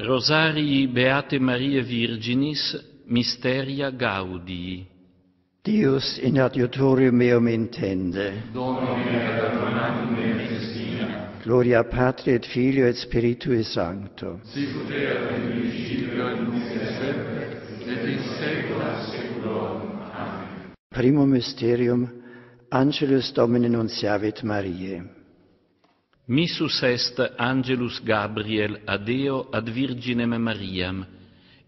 Rosarii Beate Maria Virginis, Mysteria Gaudii. Deus in adiutorium meum intende. Domine me Gloria Patri et Filio et Spiritui Sancto. Sicut erat in principio et nunc et semper et in saecula saeculorum. Amen. Primum mysterium Angelus Domini nunciavit Mariae. Missus est angelus Gabriel ad eo ad virginem Mariam,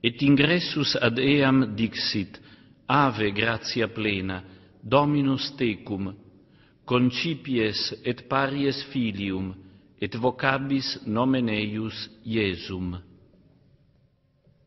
et ingressus ad eam dixit, Ave gratia plena, Dominus tecum, concipies et paries filium, et vocabis nomen eius Iesum.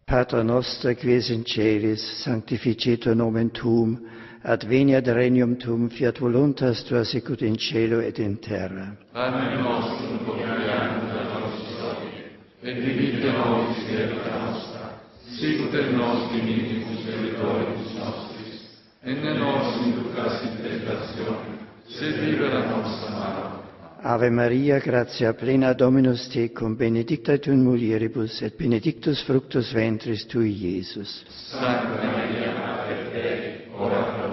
Pater noster, quies in celis, sanctificetur nomen tuum, adveniat regnum tuum, fiat voluntas Tua sicut in cielo et in terra. Amen nostrum quotidianum da nobis hodie, et dimitte nobis debita nostra, sicut et nos dimittimus debitoribus nostris, et ne nos inducas in tentatione, sed libera nos da malo. Ave Maria, gratia plena Dominus tecum, benedicta tu in mulieribus, et benedictus fructus ventris tui, Iesus. Sancta Maria, Mater Dei, ora pro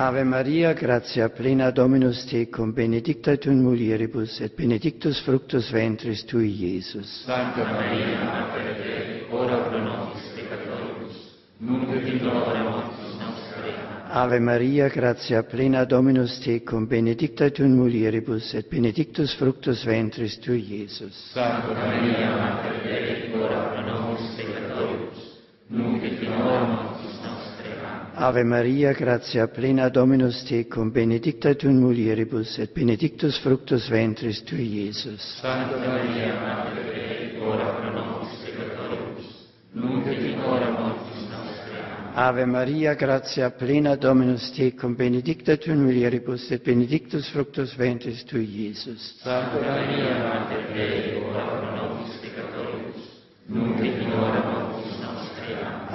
Ave Maria, gratia plena Dominus tecum, benedicta tu in mulieribus, et benedictus fructus ventris tui, Iesus. Sancta Maria, Mater Dei, ora pro nobis peccatoribus, nunc et in hora mortis nostre. Ave Maria, gratia plena Dominus tecum, benedicta tu in mulieribus, et benedictus fructus ventris tui, Iesus. Sancta Maria, Mater Dei, ora pro nobis peccatoribus, nunc et in hora mortis nostre. Amen. Ave Maria, gratia plena Dominus tecum, benedicta tu in mulieribus et benedictus fructus ventris tui, Iesus. Sancta Maria, Mater Dei, ora pro nobis peccatoribus, nunc et in hora mortis nostre. Amen. Ave Maria, gratia plena Dominus tecum, benedicta tu in mulieribus et benedictus fructus ventris tui, Iesus. Sancta Maria, Mater Dei, ora pro nobis peccatoribus, nunc et in hora mortis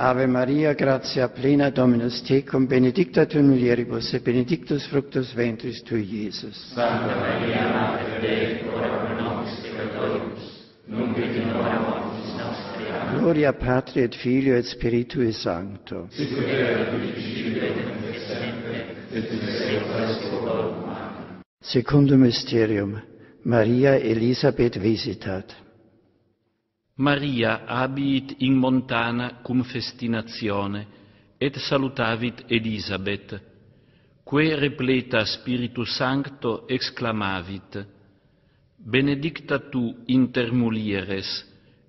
Ave Maria, gratia plena Dominus tecum, benedicta tu mulieribus et benedictus fructus ventris tui, Iesus. Sancta Maria, Mater Dei, ora pro nobis peccatoribus, nunc et in hora mortis nostri. Amen. Gloria Patri et Filio et Spiritui Sancto. Sicut erat in principio et nunc et semper et in saecula saeculorum. Amen. Secundum mysterium. Maria Elisabeth visitat. Maria abiit in montana cum festinatione, et salutavit Elisabet, que repleta Spiritus Sancto exclamavit, Benedicta tu inter mulieres,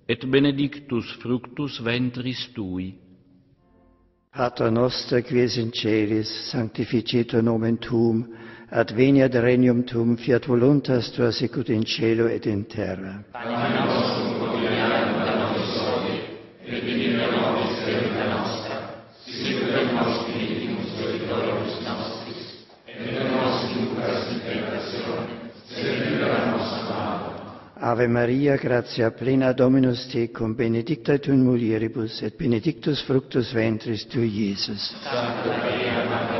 et benedictus fructus ventris tui. Pater noster, quies in celis, sanctificetur nomen tuum, adveniat regnum tuum, fiat voluntas tua sicut in cielo et in terra. Panem nostrum et in nobis serena nostra, sicur nos spiritus solitoribus nostris, et ne nos inducas in tentatione, sed libera nos a malo. Ave Maria, gratia plena Dominus tecum, benedicta tu in mulieribus, et benedictus fructus ventris tui, Iesus. Santa Maria, Mater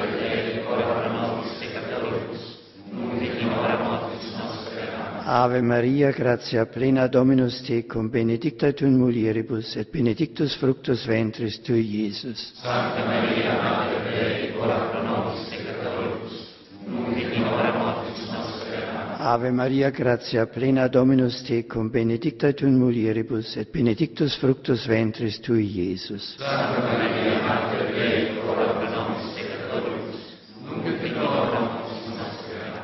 Ave Maria, gratia plena Dominus tecum, benedicta tu in mulieribus, et benedictus fructus ventris tui, Iesus. Sancta Maria, Mater Dei, ora pro nobis peccatoribus, nunc et in hora mortis nostre. Amen. Ave Maria, gratia plena Dominus tecum, benedicta tu in mulieribus, et benedictus fructus ventris tui, Iesus. Sancta Maria, Mater Dei, ora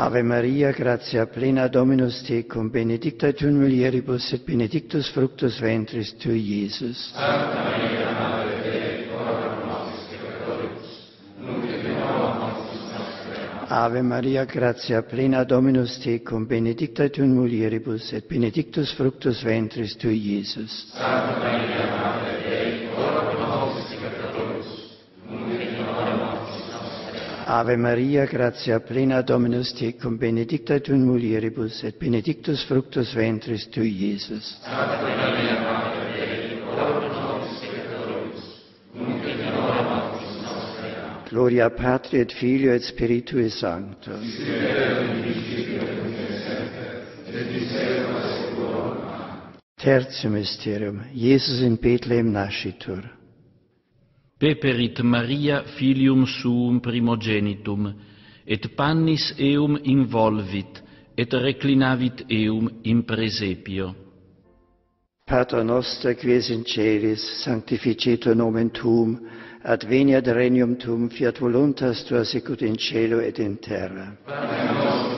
Ave Maria, gratia plena Dominus tecum, benedicta tu in mulieribus et benedictus fructus ventris tui, Iesus. Sancta Maria, Mater Dei, ora pro nobis peccatoribus, nunc et in hora mortis nostre. Ave Maria, gratia plena Dominus tecum, benedicta tu in mulieribus et benedictus fructus ventris tui, Iesus. Sancta Maria, Mater Dei, Ave Maria, gratia plena Dominus tecum, benedicta tu in mulieribus, et benedictus fructus ventris tui, Iesus. Sancta Maria, Mater Dei, ora pro nobis peccatoribus, nunc et in hora mortis nostre. Gloria Patri et Filio et Spiritui Sancto. Sic erat in principio et semper, et in saecula saeculorum. Tertium mysterium. Jesus in Bethlehem nascitur peperit Maria filium suum primogenitum, et pannis eum involvit, et reclinavit eum in presepio. Pater noster, quies in celis, sanctificetur nomen tuum, adveniat regnum tuum, fiat voluntas tua sicut in cielo et in terra.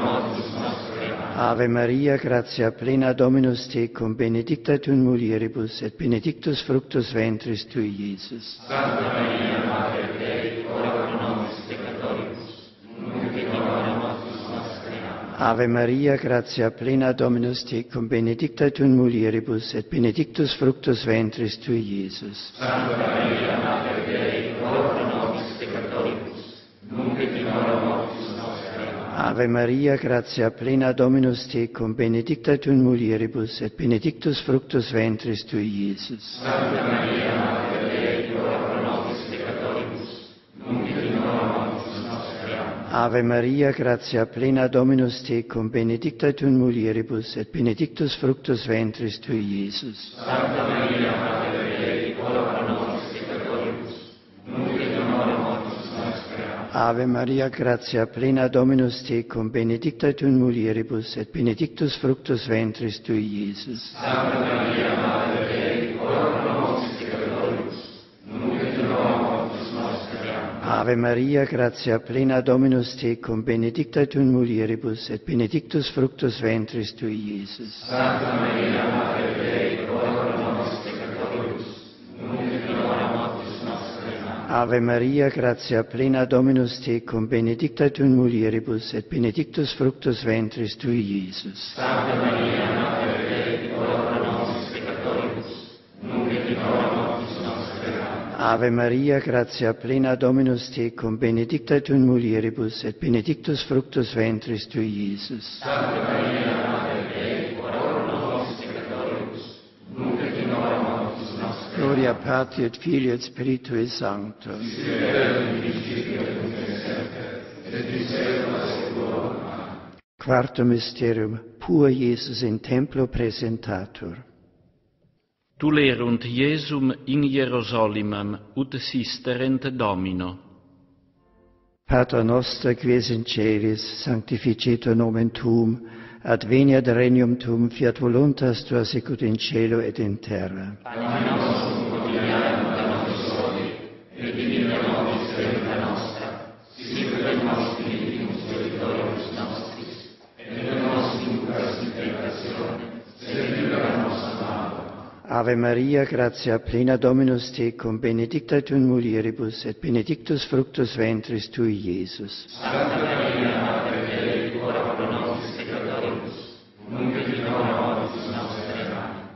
Ave Maria, gratia plena Dominus tecum, benedicta tu in mulieribus, et benedictus fructus ventris tui, Iesus. Santa Maria, Mater Dei, ora pro nobis peccatoribus, nunc et in hora mortis nostre. Ave Maria, gratia plena Dominus tecum, benedicta tu in mulieribus, et benedictus fructus ventris tui, Iesus. Santa Maria, Mater Dei, ora pro nobis peccatoribus, nunc et in hora mortis nostre. Ave Maria, gratia plena Dominus tecum, benedicta tu in mulieribus, et benedictus fructus ventris tui, Iesus. Santa Maria, Mater Dei, ora pro nobis peccatoribus, nunc et in hora mortis nostre. Ave Maria, gratia plena Dominus tecum, benedicta tu in mulieribus, et benedictus fructus ventris tui, Iesus. Santa Maria, Mater Ave Maria, gratia plena Dominus tecum, benedicta tu in mulieribus, et benedictus fructus ventris tui, Iesus. Ave Maria, Mater Dei, ora pro nobis peccatoribus, nunc et in hora mortis nostre. Amen. Ave Maria, gratia plena Dominus tecum, benedicta tu in mulieribus, et benedictus fructus ventris tui, Iesus. Santa Maria, Mater Dei, ora pro nobis Ave Maria, gratia plena Dominus tecum, benedicta tu in mulieribus, et benedictus fructus ventris tui, Iesus. Sancta Maria, Mater Dei, ora pro nobis peccatoribus, nunc et in hora mortis nostre. Ave Maria, gratia plena Dominus tecum, benedicta tu in mulieribus, et benedictus fructus ventris tui, Iesus. Sancta Maria, Mater Gloria Patri et Filii et Spiritui Sancto. Quarto mysterium, pur Jesus in templo presentatur. Tulerunt Jesum in Hierosolimam, ut sisterent Domino. Pater noster, quies in celis, sanctificetur nomen Tuum, adveniat regnum tuum, fiat voluntas tua sicut in cielo et in terra. Panem nostrum quotidianum da nobis hodie, et dimitte nobis debita nostra, sicut et nos dimittimus debitoribus nostris, et ne nos inducas in tentatione, sed libera nos a malo. Ave Maria, gratia plena Dominus tecum, benedicta tu in mulieribus et benedictus fructus ventris tui, Iesus. Santa Maria, Mater Dei,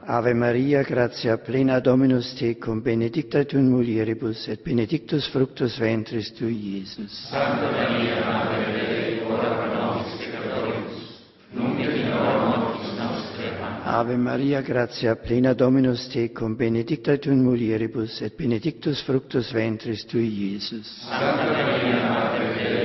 Ave Maria, gratia plena Dominus tecum, benedicta tu in mulieribus, et benedictus fructus ventris tui, Iesus. Santa Maria, Mater Dei, ora pro nobis peccatoribus, nunc et in hora mortis nostre. Amen. Ave Maria, gratia plena Dominus tecum, benedicta tu in mulieribus, et benedictus fructus ventris tui, Iesus. Santa Maria, Mater Dei,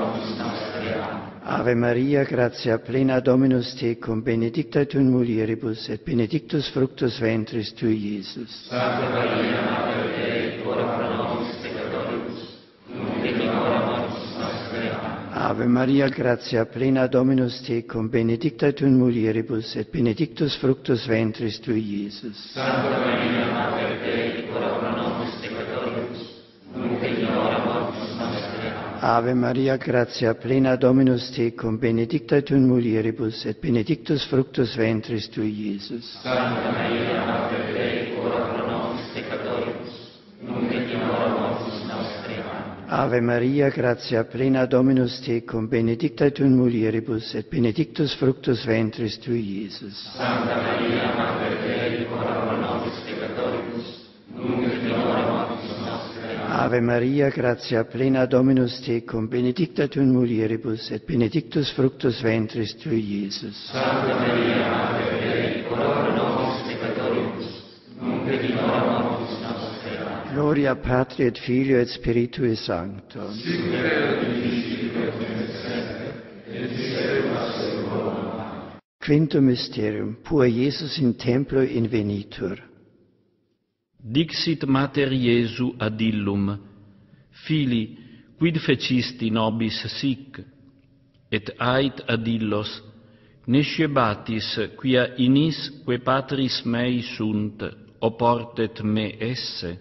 Ave Maria, gratia plena Dominus tecum, benedicta tu in mulieribus, et benedictus fructus ventris tui, Iesus. Sancta Maria, Mater Dei, ora pro nobis peccatoribus, nunc et in hora mortis nostre. Ave Maria, gratia plena Dominus tecum, benedicta tu in mulieribus, et benedictus fructus ventris tui, Iesus. Sancta Maria, Mater Dei, ora pro nobis peccatoribus, nunc et in hora mortis nostre. Ave Maria, gratia plena Dominus tecum, benedicta tu in mulieribus, et benedictus fructus ventris tui, Iesus. Santa Maria, Mater Dei, ora pro nobis peccatoribus, nunc et in hora mortis nostre. Amen. Ave Maria, gratia plena Dominus tecum, benedicta tu in mulieribus, et benedictus fructus ventris tui, Iesus. Santa Maria, Mater Dei, ora pro nobis peccatoribus, nunc et in hora mortis Ave Maria, gratia plena Dominus tecum, benedicta tu in mulieribus, et benedictus fructus ventris tui, Iesus. Sancta Maria, Mater Dei, ora nobis peccatoribus, nunc et in hora nobis nostra Gloria Patri et Filio et Spiritui Sancto. Sic erat in principio et semper, et. Quinto mysterium, puer Iesus in templo invenitur. Dixit mater Iesu ad illum, Fili, quid fecisti nobis sic? Et ait ad illos, Nescebatis, quia inis que patris mei sunt, oportet me esse.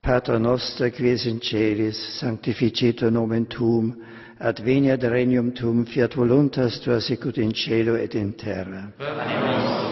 Pater noster, quies in celis, sanctificetur nomen tuum, adveniat regnum tuum, fiat voluntas tua sicut in cielo et in terra. Per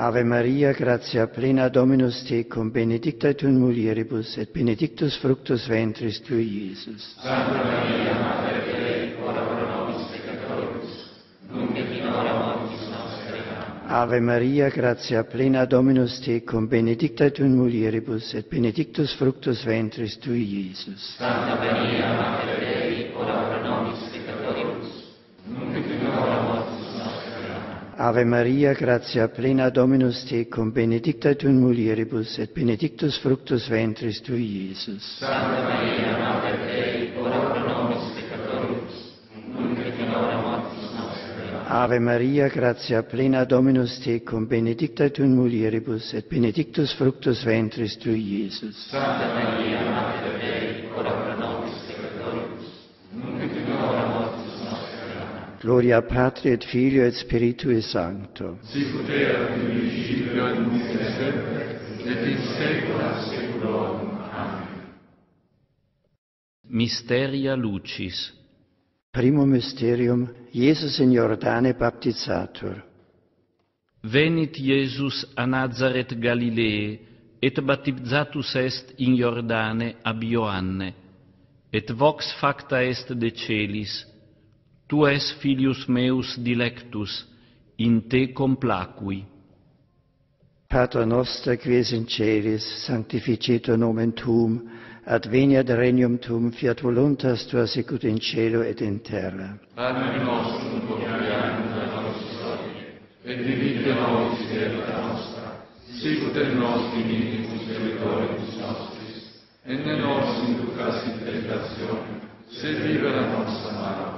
Ave Maria, gratia plena Dominus tecum, benedicta tu in mulieribus, et benedictus fructus ventris tui, Iesus. Santa Maria, Mater Dei, ora pro nobis peccatoribus, nunc et in hora mortis nostre. Ave Maria, gratia plena Dominus tecum, benedicta tu in mulieribus, et benedictus fructus ventris tui, Iesus. Santa Maria, Mater Dei, ora pro nobis peccatoribus, nunc et Ave Maria, gratia plena Dominus tecum, benedicta tu in mulieribus, et benedictus fructus ventris tui, Iesus. Sancta Maria, Mater Dei, ora pro nobis peccatoribus, nunc et in hora mortis nostre. Ave Maria, gratia plena Dominus tecum, benedicta tu in mulieribus, et benedictus fructus ventris tui, Iesus. Sancta Maria, Mater Dei, Gloria Patri et Filio et Spiritui Sancto. Sicut erat in principio et nunc et semper et in saecula saeculorum. Amen. Mysteria lucis. Primo mysterium Jesus in Iordane baptizatur. Venit Iesus a Nazaret Galilee et baptizatus est in Iordane ab Ioanne et vox facta est de celis Tu es filius meus dilectus, in te complacui. Pater noster quies in celis, sanctificetur nomen tuum, adveniat regnum tuum, fiat voluntas tua sicut in cielo et in terra. Pane nostrum quotidianum da nobis hodie, dimitte nobis debita nostra, sicut et nos dimittimus debitoribus nostris, et ne nos inducas in tentationem, sed libera nos a malo.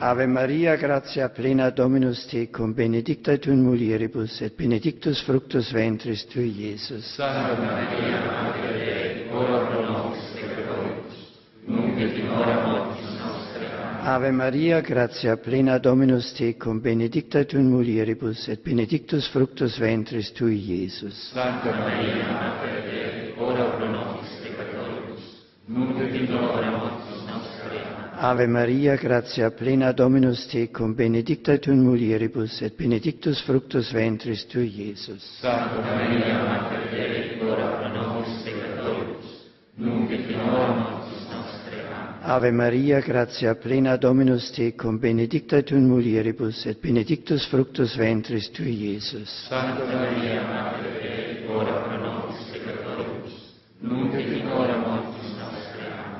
Ave Maria, gratia plena Dominus tecum, benedicta tu in mulieribus, et benedictus fructus ventris tui, Iesus. Sancta Maria, Mater Dei, ora pro nobis peccatoribus, nunc et in hora mortis nostre. Ave Maria, gratia plena Dominus tecum, benedicta tu in mulieribus, et benedictus fructus ventris tui, Iesus. Sancta Maria, Mater Dei, ora pro nobis peccatoribus, nunc et in hora mortis Ave Maria, gratia plena Dominus tecum, benedicta tu in mulieribus, et benedictus fructus ventris tu, Iesus. Sancta Maria, Mater Dei, ora pro nobis peccatoribus, nunc et in hora mortis nostre. Amen. Ave Maria, gratia plena Dominus tecum, benedicta tu in mulieribus, et benedictus fructus ventris tu, Iesus. Sancta Maria, Mater Dei, ora pro nobis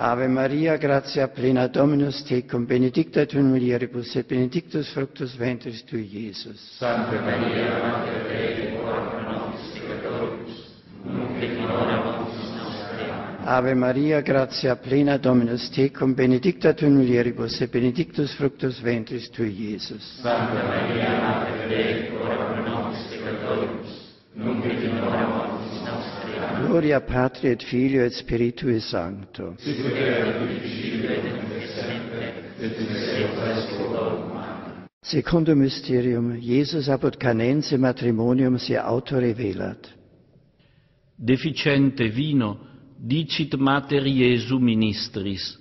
Ave Maria, gratia plena Dominus tecum, benedicta tu in mulieribus, et benedictus fructus ventris tui, Iesus. Sancta Maria, Mater Dei, ora pro nobis peccatoribus, nunc et in hora mortis nostre. Ave Maria, gratia plena Dominus tecum, benedicta tu in mulieribus, et benedictus fructus ventris tui, Iesus. Sancta Maria, Mater Dei, ora pro nobis peccatoribus, nunc et in hora mortis nostre. Gloria Patri et Filio et Spiritui Sancto. Sic Secundum mysterium, Jesus apud Canense matrimonium se auto revelat. Deficiente vino, dicit mater Iesu ministris,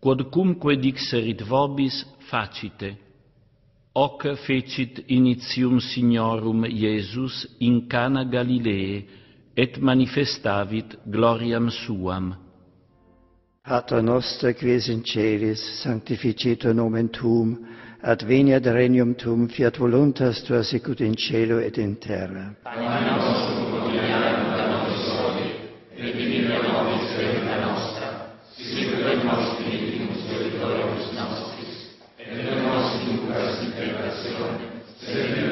quodcumque dixerit vobis facite. Hoc fecit initium Signorum Iesus in Cana Galileae, et manifestavit gloriam suam. Pater noster, quies in celis, sanctificetur nomen tuum, adveniat regnum tuum, fiat voluntas tua sicut in cielo et in terra. Panem nostrum quotidianum da nobis hodie, et dimitte nobis debita nostra, sicut et nos dimittimus debitoribus nostris, et ne nos inducas in tentationem, sed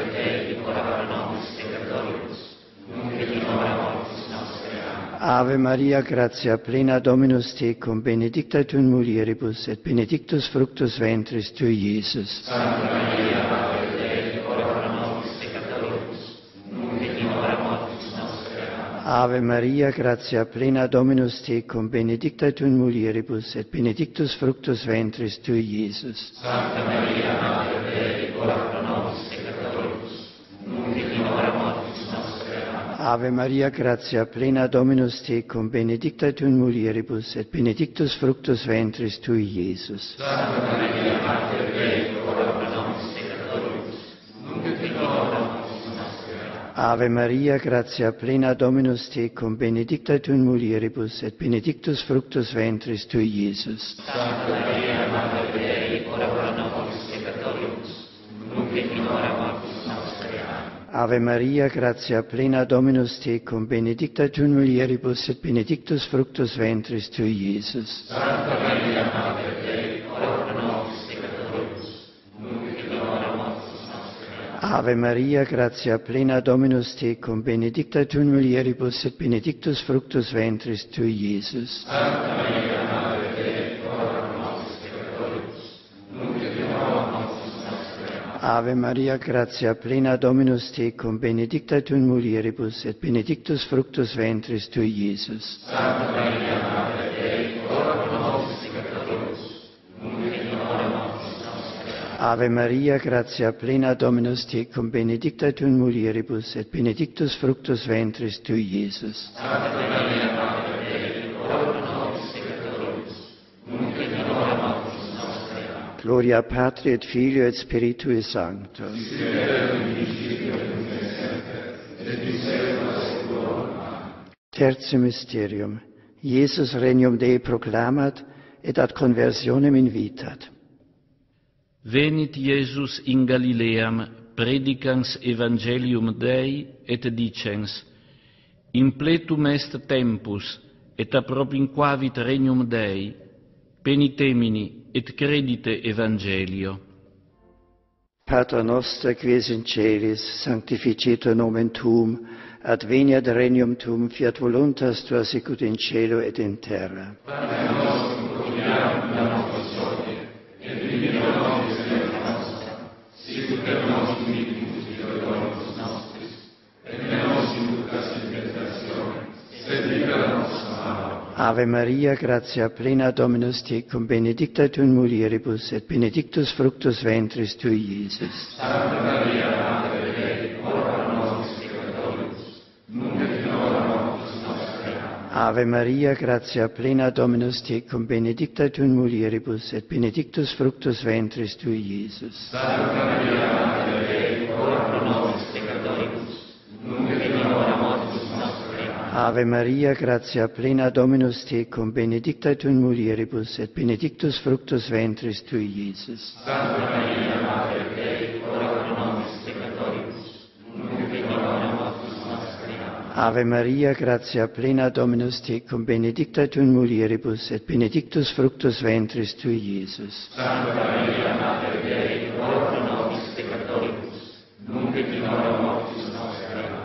Ave Maria, gratia plena Dominus tecum, benedicta tu in mulieribus, et benedictus fructus ventris tui, Iesus. Santa Maria, Mater Dei, ora nobis peccatoribus, nunc et in hora mortis nostre. Amen. Ave Maria, gratia plena Dominus tecum, benedicta tu in mulieribus, et benedictus fructus ventris tui, Iesus. Santa Maria, Mater Dei, ora pro nobis peccatoribus, nunc et in hora mortis Ave Maria, gratia plena Dominus tecum, benedicta tu in mulieribus, et benedictus fructus ventris tui, Iesus. Sancta Maria, Mater Dei, ora pro nobis peccatoribus, nunc et in hora nostra. Ave Maria, gratia plena Dominus tecum, benedicta tu in mulieribus, et benedictus fructus ventris tui, Iesus. Santa Maria, Mater Dei, ora pro nobis peccatoribus, nunc et in hora Ave Maria, gratia plena Dominus tecum, benedicta tu in mulieribus et benedictus fructus ventris tui, Iesus. Santa Maria, Mater Dei, ora pro nobis peccatoribus, nunc et in hora mortis nostre. Ave Maria, gratia plena Dominus tecum, benedicta tu in mulieribus et benedictus fructus ventris tui, Iesus. Santa Maria, Mater Ave Maria, gratia plena Dominus tecum, benedicta tu in mulieribus, et benedictus fructus ventris tui, Iesus. Santa Maria, Mater Dei, ora pro nobis peccatoribus, nunc et in hora mortis nostre. Ave Maria, gratia plena Dominus tecum, benedicta tu in mulieribus, et benedictus fructus ventris tui, Iesus. Santa Maria, Mater Gloria Patri et Filio et Spiritui Sancto. Tertium mysterium. Jesus regnum Dei proclamat et ad conversionem invitat. Venit Iesus in Galileam, predicans evangelium Dei et dicens: In pletum est tempus et apropinquavit regnum Dei penitemini et credite Evangelio. Pater noster, quies in celis, sanctificetur nomen tuum, adveniat regnum tuum, fiat voluntas tua sicut in cielo et in terra. Pater nostrum, Ave Maria, gratia plena Dominus tecum, benedicta tu in mulieribus, et benedictus fructus ventris tui, Iesus. Santa Maria, Mater Dei, ora nobis peccatoribus, nunc et in hora mortis nostre. Ave Maria, gratia plena Dominus tecum, benedicta tu in mulieribus, et benedictus fructus ventris tui, Iesus. Santa Maria, Mater Dei, ora nobis peccatoribus, nunc et in hora mortis Ave Maria, gratia plena Dominus tecum, benedicta tu in mulieribus, et benedictus fructus ventris tui, Iesus. Santa Maria, Mater Dei, ora pro nobis peccatoribus, nunc et hora mortis. Ave Maria, gratia plena Dominus tecum, benedicta tu in mulieribus, et benedictus fructus ventris tui, Iesus. Santa Maria, Mater Dei, ora pro nobis peccatoribus, nunc et in hora mortis nostri.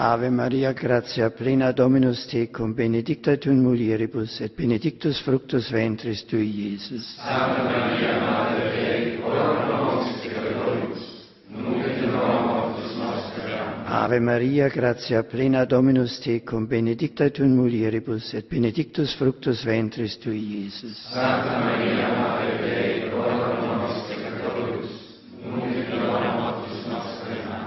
Ave Maria, gratia plena Dominus tecum, benedicta tu in mulieribus, et benedictus fructus ventris tui, Iesus. Ave Maria, Mater Dei, ora pro nobis peccatoribus, nunc et in hora mortis nostre. Ave Maria, gratia plena Dominus tecum, benedicta tu in mulieribus, et benedictus fructus ventris tui, Iesus. Santa Maria, Mater Dei,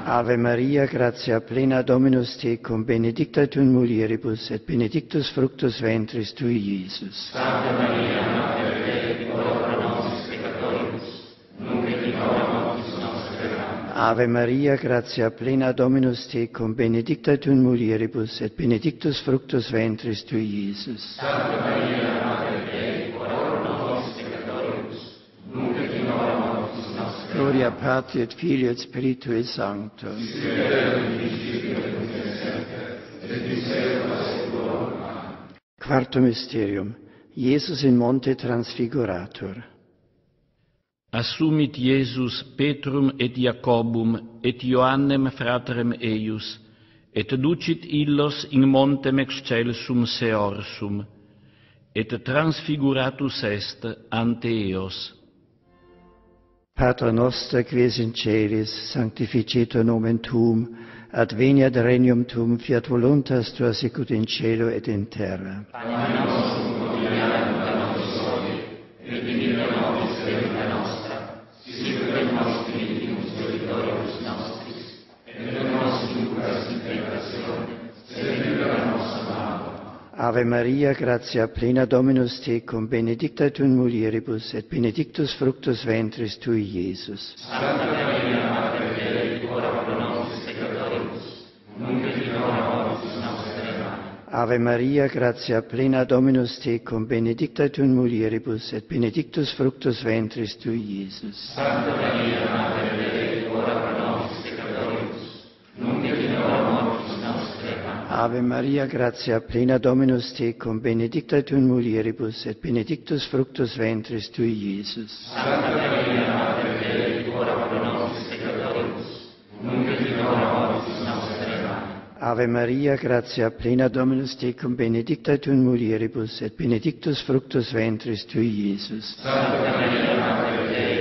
Ave Maria, gratia plena Dominus tecum, benedicta tu mulieribus, et benedictus fructus ventris tui, Iesus. Sancta Maria, Mater Dei, ora pro nobis peccatoribus, nunc et in hora mortis nostre. Amen. Ave Maria, gratia plena Dominus tecum, benedicta tu mulieribus, et benedictus fructus ventris tui, Iesus. Sancta Maria, Mater Dei, gloria Patri et Filio et Spiritui Sancto. Quarto mysterium. Jesus in monte transfigurator. Assumit Iesus Petrum et Iacobum et Ioannem fratrem eius, et ducit illos in montem excelsum seorsum, et transfiguratus est ante eos. Pater noster, quies in celis, sanctificetur nomen tuum, adveniat regnum tuum, fiat voluntas tua sicut in cielo et in terra. Panem nostrum quotidianum da nobis hodie, et Ave Maria, gratia plena Dominus tecum, benedicta tu in mulieribus, et benedictus fructus ventris tui, Iesus. Santa Maria, Mater Dei, ora pro nobis peccatoribus, nunc et in hora mortis nostre. Ave Maria, gratia plena Dominus tecum, benedicta tu in mulieribus, et benedictus fructus ventris tui, Iesus. Santa Maria, Mater Dei, ora pro nobis peccatoribus, nunc et in hora mortis Ave Maria, gratia plena Dominus tecum, benedicta tu in mulieribus, et benedictus fructus ventris tui, Iesus. Santa Maria, Mater Dei, ora pro nobis peccatoribus, nunc et in hora mortis nostre. Ave Maria, gratia plena Dominus tecum, benedicta tu in mulieribus, et benedictus fructus ventris tui, Iesus. Santa Maria, Mater Dei,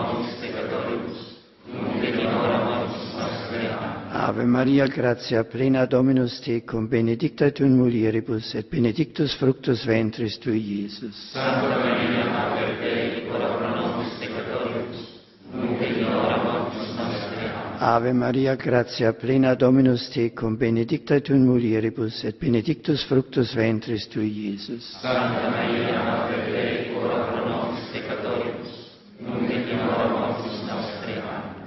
Ave Maria, gratia plena Dominus tecum, benedicta tu in mulieribus, et benedictus fructus ventris tui, Iesus. Santa Maria, Mater Dei, ora pro nobis peccatoribus, nunc et in hora mortis nostre. Ave Maria, gratia plena Dominus tecum, benedicta tu in mulieribus, et benedictus fructus ventris tui, Iesus. Santa Maria, Mater Dei, ora pro nobis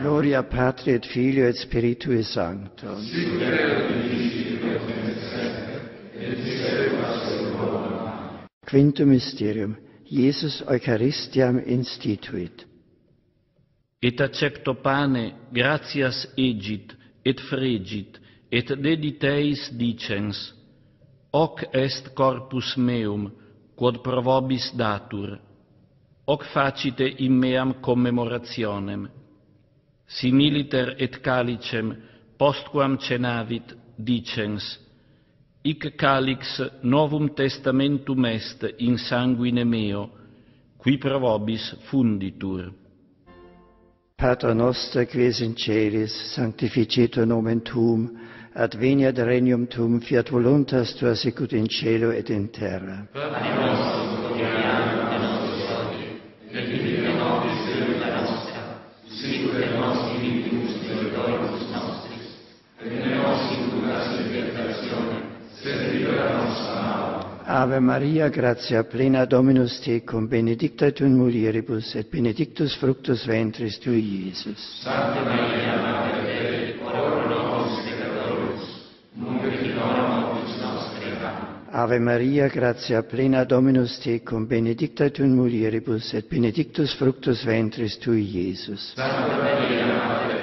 Gloria Patri et Filio et Spiritui Sancto. Sic erat in principio et semper et sequula. Quinto mysterium Jesus Eucharistiam instituit. Et accepto pane gratias egit et fregit et dedit eis dicens: Hoc est corpus meum quod pro vobis datur. Hoc facite in meam commemorationem similiter et calicem postquam cenavit dicens Ic calix novum testamentum est in sanguine meo qui pro vobis funditur. Pater noster quis in celis sanctificetur nomen tuum adveniat regnum tuum fiat voluntas tua sicut in cielo et in terra. Pater nostrum Ave Maria, gratia plena Dominus tecum, benedicta tu in mulieribus, et benedictus fructus ventris tui, Iesus. Sancta Maria, Mater Dei, ora pro nobis peccatoribus, nunc et in hora mortis nostre. Amen. Ave Maria, gratia plena Dominus tecum, benedicta tu in mulieribus, et benedictus fructus ventris tui, Iesus. Sancta Maria, Mater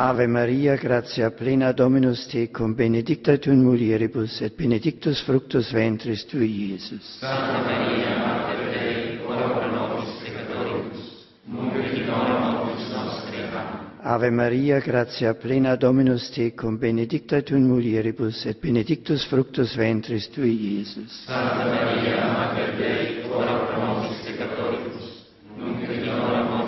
Ave Maria, gratia plena Dominus tecum, benedicta tu in mulieribus, et benedictus fructus ventris tui, Iesus. Santa Maria, Mater Dei, ora pro nobis peccatoribus, nunc et in hora mortis nostre, Amen. Ave Maria, gratia plena Dominus tecum, benedicta tu in mulieribus, et benedictus fructus ventris tui, Iesus. Santa Maria, Mater Dei, ora pro nobis peccatoribus, nunc et in hora mortis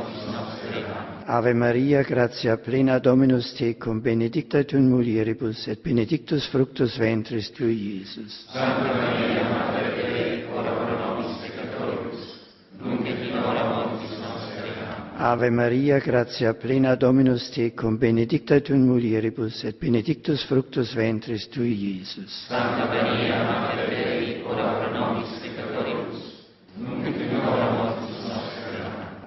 Ave Maria, gratia plena Dominus tecum, benedicta tu in mulieribus, et benedictus fructus ventris tui, Iesus. Sancta Maria, Mater Dei, ora pro nobis peccatoribus, nunc et in hora mortis nostre. Ave Maria, gratia plena Dominus tecum, benedicta tu in mulieribus, et benedictus fructus ventris tui, Iesus. Sancta Maria, Mater Dei, ora pro nobis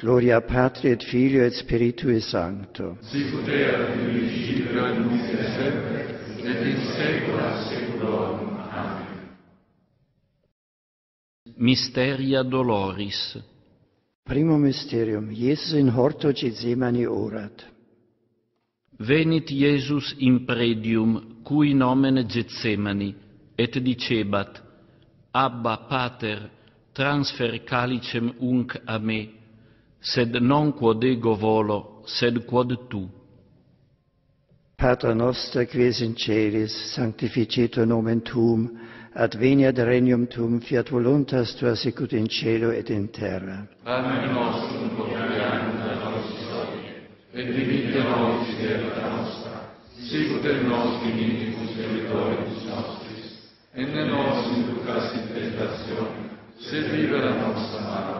Gloria Patri et Filio et Spiritui Sancto. Sicut erat in principio nunc et semper et in saecula saeculorum. Amen. Misteria doloris. Primo mysterium. Iesus in horto Gethsemani orat. Venit Iesus in predium, cui nomen Gethsemani, et dicebat: Abba, Pater, transfer calicem unc a me sed non quod ego volo, sed quod tu. Pater noster, quies in celis, sanctificetur nomen tuum, adveniat regnum tuum, fiat voluntas tua sicut in cielo et in terra. Panem nostrum quotidianum da nobis hodie, et dimitte nobis debita nostra, sicut et nos dimittimus debitoribus nostris, et ne nos inducas in tentatione, sed libera nos a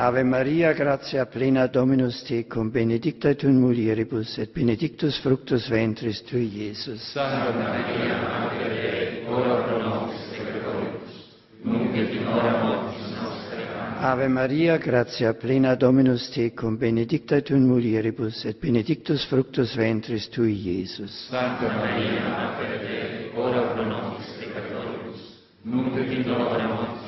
Ave Maria, gratia plena Dominus tecum, benedicta tu in mulieribus, et benedictus fructus ventris tui, Iesus. Sancta Maria, Mater Dei, ora pro nobis peccatoribus, nunc et in hora mortis nostre. Ave Maria, gratia plena Dominus tecum, benedicta tu in mulieribus, et benedictus fructus ventris tui, Iesus. Sancta Maria, Mater Dei, ora pro nobis peccatoribus, nunc et in hora mortis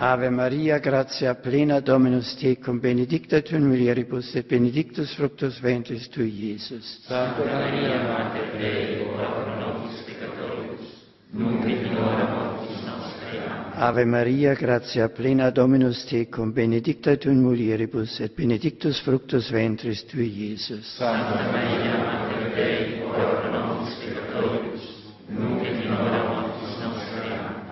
Ave Maria, gratia plena Dominus tecum, benedicta tu in mulieribus, et benedictus fructus ventris tui, Iesus. Sancta Maria, Mater Dei, ora pro nobis peccatoribus, nunc et in hora mortis nostre. Ave Maria, gratia plena Dominus tecum, benedicta tu in mulieribus, et benedictus fructus ventris tui, Iesus. Sancta Maria, Mater Dei, ora pro nobis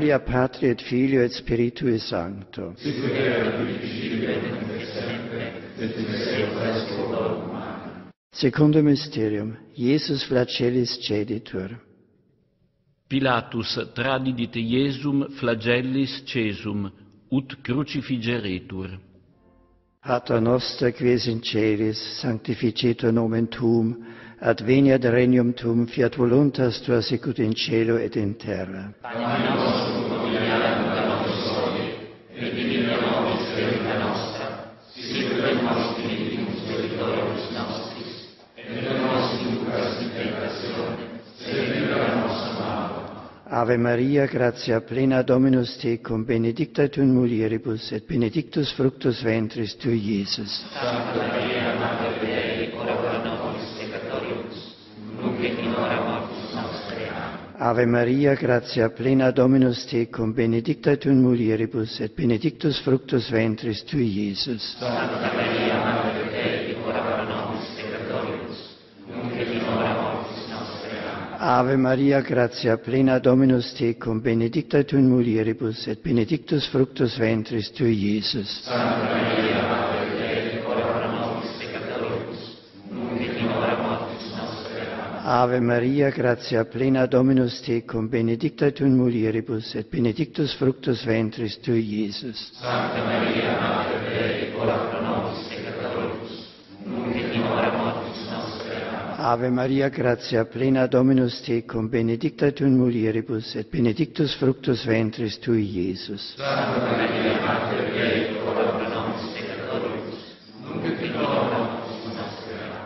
Gloria Patri et Filio et Spiritui Sancto. Sic Secundum mysterium, Iesus flagellis ceditur. Pilatus tradidit Iesum flagellis cesum, ut crucifigeretur. Pater noster, quies in celis, sanctificetur nomen tuum, adveniat regnum tuum, fiat voluntas tua sicut in cielo et in terra. Panem nostrum quotidianum da nobis hodie, et dimitte nobis debita nostra, sicut et nos dimittimus debitoribus nostris, et ne nos inducas in tentatione, sed libera nos a malo. Ave Maria, gratia plena Dominus tecum, benedicta tu in mulieribus et benedictus fructus ventris tui, Iesus. Sancta Maria, Mater Dei, et in hora mortis nostre. Ave Maria, gratia plena Dominus tecum, benedicta tu in mulieribus, et benedictus fructus ventris tui, Iesus. Santa Maria, Madre Dei, ora pro nobis peccatoribus, nunc et in hora mortis nostre. Ave Maria, gratia plena Dominus tecum, benedicta tu in mulieribus, et benedictus fructus ventris tui, Iesus. Santa Maria, Madre Ave Maria, gratia plena Dominus tecum, benedicta tu in mulieribus, et benedictus fructus ventris tui, Iesus. Sancta Maria, Mater Dei, ora pro nobis peccatoribus, nunc et in hora mortis nostre. Ave Maria, gratia plena Dominus tecum, benedicta tu in mulieribus, et benedictus fructus ventris tui, Iesus. Sancta Maria, Mater Dei, ora pro nobis peccatoribus, nunc et in hora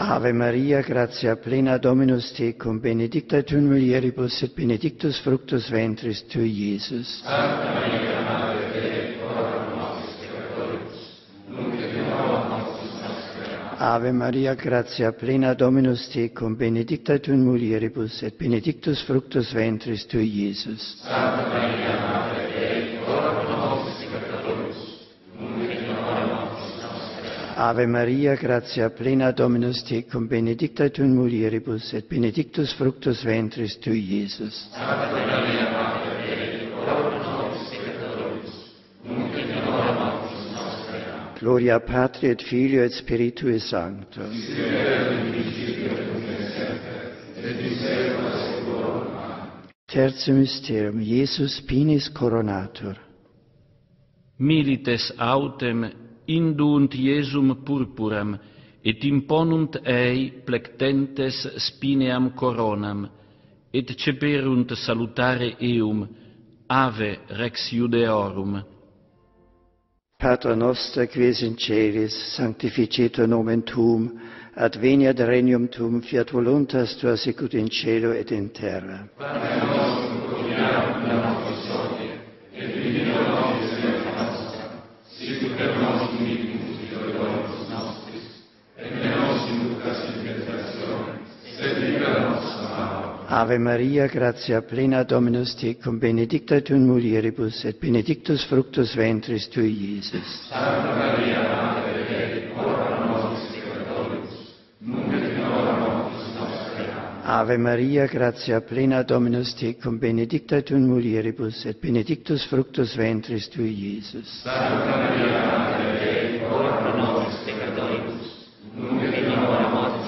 Ave Maria, gratia plena Dominus tecum, benedicta tu in mulieribus et benedictus fructus ventris tui, Iesus. Sancta Maria, Mater Dei, ora pro nobis peccatoribus, nunc et in hora mortis nostre. Ave Maria, gratia plena Dominus tecum, benedicta tu in mulieribus et benedictus fructus ventris tui, Iesus. Sancta Maria, Mater Dei, Ave Maria, gratia plena Dominus tecum, benedicta tu in mulieribus, et benedictus fructus ventris tui, Iesus. Sancta Maria, Mater Dei, ora pro nobis peccatoribus, nunc et in hora mortis nostre. Gloria Patri et Filio et Spiritui Sancto. Sic erat in principio et nunc et semper, et in saecula saeculorum. Tertium mysterium, Iesus pinis coronatur. Milites autem indunt Iesum purpuram, et imponunt ei plectentes spineam coronam, et ceperunt salutare eum, ave rex judeorum. Pater noster, quies in celis, sanctificetur nomen tuum, adveniat regnum tuum, fiat voluntas tua sicut in cielo et in terra. Pater nostrum, Ave Maria, gratia plena Dominus tecum, benedicta tu in mulieribus, et benedictus fructus ventris tui, Iesus. Santa Maria, Mater Dei, ora nobis peccatoribus, nunc et in hora mortis nostre. Ave Maria, gratia plena Dominus tecum, benedicta tu in mulieribus, et benedictus fructus ventris tui, Iesus. Santa Maria, Mater Dei, ora nobis peccatoribus, nunc et in hora mortis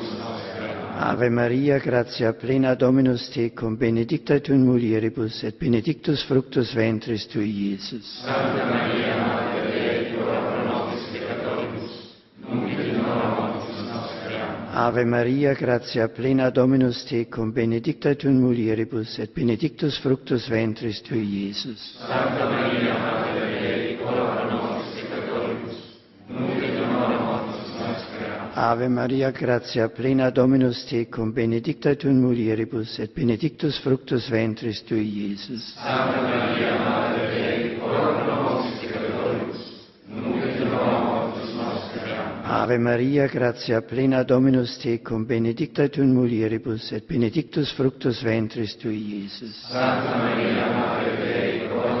Ave Maria, gratia plena Dominus tecum, benedicta tu in mulieribus, et benedictus fructus ventris tui, Iesus. Santa Maria, Mater Dei, ora pro nobis peccatoribus, nunc et in hora mortis nostre. Ave Maria, gratia plena Dominus tecum, benedicta tu in mulieribus, et benedictus fructus ventris tui, Iesus. Santa Maria, Mater Ave Maria, gratia plena Dominus tecum, benedicta tu in mulieribus, et benedictus fructus ventris tui, Iesus. Ave Maria, Mater Dei, ora pro nobis peccatoribus, nunc et in hora mortis nostre. Ave Maria, gratia plena Dominus tecum, benedicta tu in mulieribus, et benedictus fructus ventris tui, Iesus. Santa Maria, Mater Dei, ora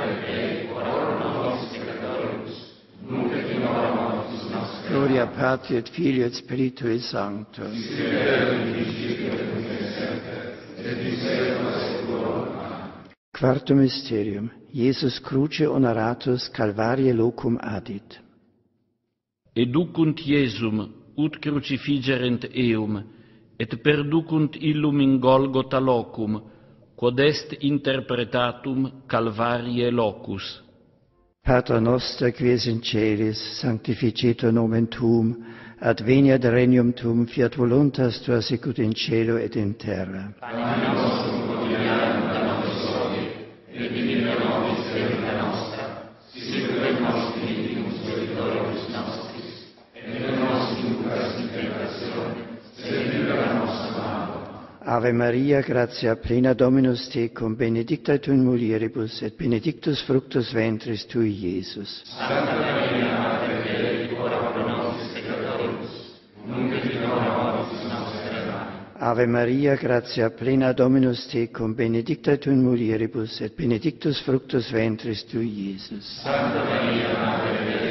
Gloria Patri et Filio et Spiritui Sancto. Quarto mysterium. Jesus cruce honoratus Calvarie locum adit. Educunt Iesum, ut crucifigerent eum, et perducunt illum in Golgota locum, quod est interpretatum Calvarie locus. Pater noster, qui es in celis, sanctificetur nomen tuum, adveniat regnum tuum, fiat voluntas tua sicut in cielo et in terra. Panem nostrum quotidianum da nobis hodie, et dimite Ave Maria, gratia plena Dominus tecum, benedicta tu in mulieribus, et benedictus fructus ventris tui, Iesus. Santa Maria, Mater Dei, ora pro nobis peccatoribus, nunc et in hora mortis nostre. Ave Maria, gratia plena Dominus tecum, benedicta tu in mulieribus, et benedictus fructus ventris tui, Iesus. Santa Maria, Mater Dei,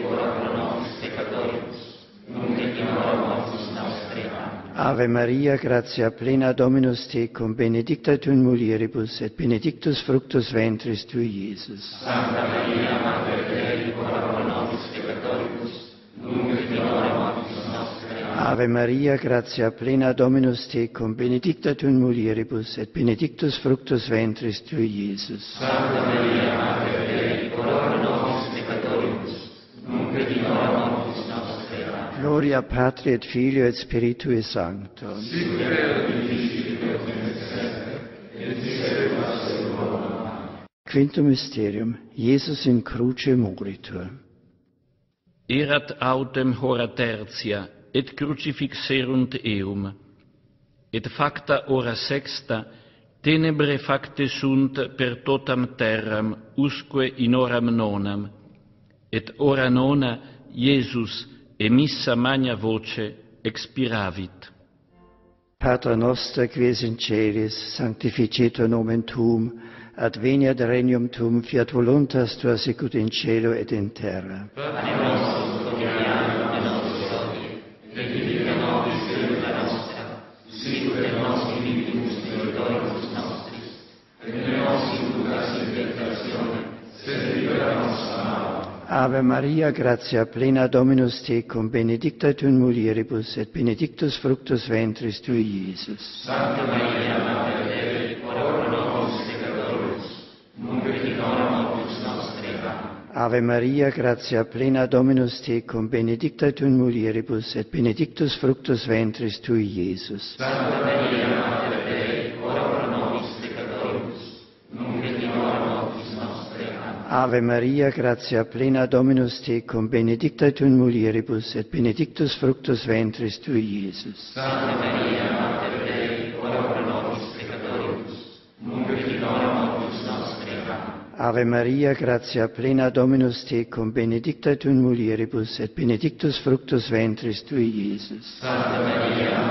Ave Maria, gratia plena Dominus tecum, benedicta tu in mulieribus, et benedictus fructus ventris tui, Iesus. Santa Maria, Mater Dei, ora pro nobis peccatoribus, nunc et in hora mortis nostre. Ave Maria, gratia plena Dominus tecum, benedicta tu in mulieribus, et benedictus fructus ventris tui, Iesus. Santa Maria, Mater Dei, ora pro nobis peccatoribus, nunc et in hora mortis Gloria Patri et Filio et Spiritui Sancto. Sic erat in principio et semper et saecula saeculorum. Quintum mysterium: Jesus in cruce moritur. Erat autem hora tertia et crucifixerunt eum. Et facta ora sexta tenebre facte sunt per totam terram usque in oram nonam. Et ora nona Iesus emissa magna voce expiravit. Pater noster, quies in celis, sanctificetur nomen tuum, adveniat regnum tuum, fiat voluntas tua sicut in cielo et in terra. Pater nostrum, quotidianum nostri, et vivica nobis nostra, sicut Ave Maria, gratia plena Dominus tecum, benedicta tu in mulieribus, et benedictus fructus ventris tui, Iesus. Sancta Maria, Mater Dei, ora pro nobis peccatoribus, nunc et in hora mortis nostre. Ave Maria, gratia plena Dominus tecum, benedicta tu in mulieribus, et benedictus fructus ventris tui, Iesus. Sancta Maria, Mater Dei, Ave Maria, gratia plena Dominus tecum, benedicta tu in mulieribus, et benedictus fructus ventris tui, Iesus. Sancta Maria, Mater Dei, ora pro nobis peccatoribus, nunc et in hora mortis nostre. Amen. Ave Maria, gratia plena Dominus tecum, benedicta tu in mulieribus, et benedictus fructus ventris tui, Iesus. Sancta Maria,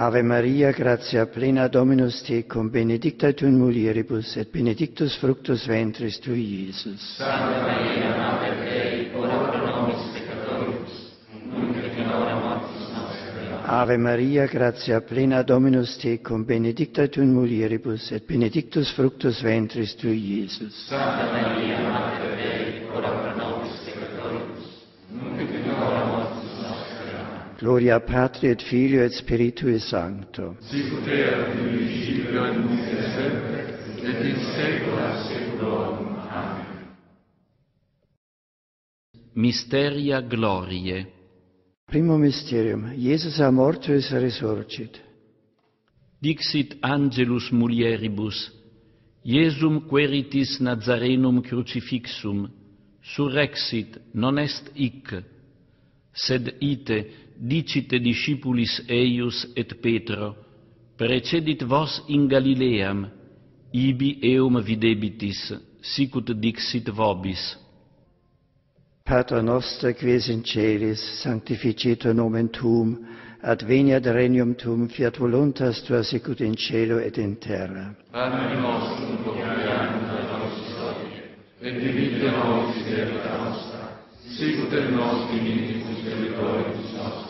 Ave Maria, gratia plena Dominus tecum, benedicta tu in mulieribus, et benedictus fructus ventris tui, Iesus. Sancta Maria, Mater Dei, ora pro nobis peccatoribus, nunc et in hora mortis nostre. Ave Maria, gratia plena Dominus tecum, benedicta tu in mulieribus, et benedictus fructus ventris tui, Iesus. Sancta Maria, Mater Dei, Gloria Patri et Filio et Spiritui Sancto. Sicut erat in principio et nunc et semper et in saecula saeculorum. Amen. Mysteria gloriae. Primo mysterium. Iesus a mortuis resurgit. Dixit angelus mulieribus: Iesum queritis Nazarenum crucifixum, surrexit non est hic, sed ite dicite discipulis eius et Petro, precedit vos in Galileam, ibi eum videbitis, sicut dixit vobis. Pater noster, quies in celis, sanctificetur nomen tuum, adveniat regnum tuum, fiat voluntas tua sicut in cielo et in terra. Anno nostrum quotidianum da nobis hodie, et dimitte nobis debita nostra, sicut et nos dimittimus debitoribus nostra,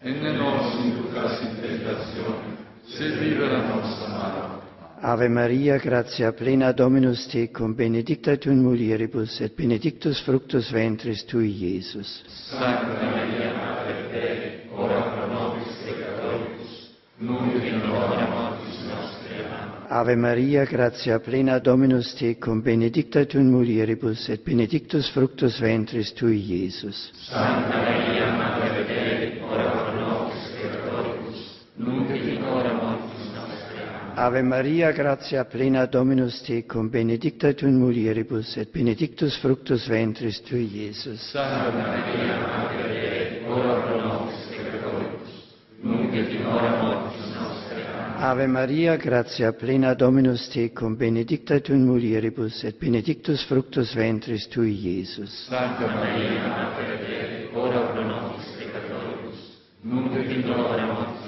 et ne nos inducas in tentationem, sed libera nos a malo. Ave Maria, gratia plena Dominus tecum, benedicta tu in mulieribus, et benedictus fructus ventris tui, Iesus. Santa Maria, Mater Dei, ora pro nobis in hora mortis nostre. Amen. Ave Maria, gratia plena Dominus tecum, benedicta tu in mulieribus, et benedictus fructus ventris tui, Iesus. Santa Maria, Mater Dei, Ave Maria, gratia plena Dominus tecum, benedicta tu in mulieribus, et benedictus fructus ventris tui, Iesus. Sancta Maria, Mater Dei, ora pro nobis peccatoribus, nunc et in hora mortis nostre. Ave Maria, gratia plena Dominus tecum, benedicta tu in mulieribus, et benedictus fructus ventris tui, Iesus. Sancta Maria, Mater Dei, ora pro nobis peccatoribus, nunc et in hora mortis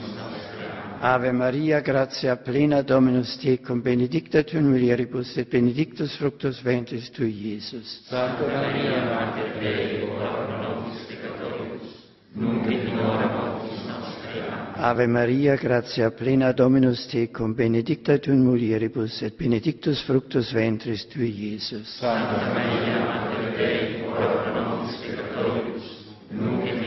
Ave Maria, gratia plena Dominus tecum, benedicta tu in mulieribus, et benedictus fructus ventris tui, Iesus. Sancta Maria, Mater Dei, ora pro nobis peccatoribus, nunc et in hora mortis nostre. Ave Maria, gratia plena Dominus tecum, benedicta tu in mulieribus, et benedictus fructus ventris tui, Iesus. Sancta Maria, Mater Dei, ora pro nobis peccatoribus, nunc et